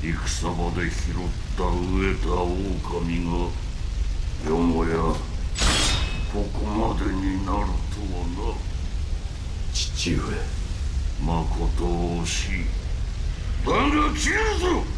草場で拾った飢えた狼がよもやここまでになるとはな。父上。まこと惜しいだが切るぞ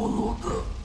ものだ。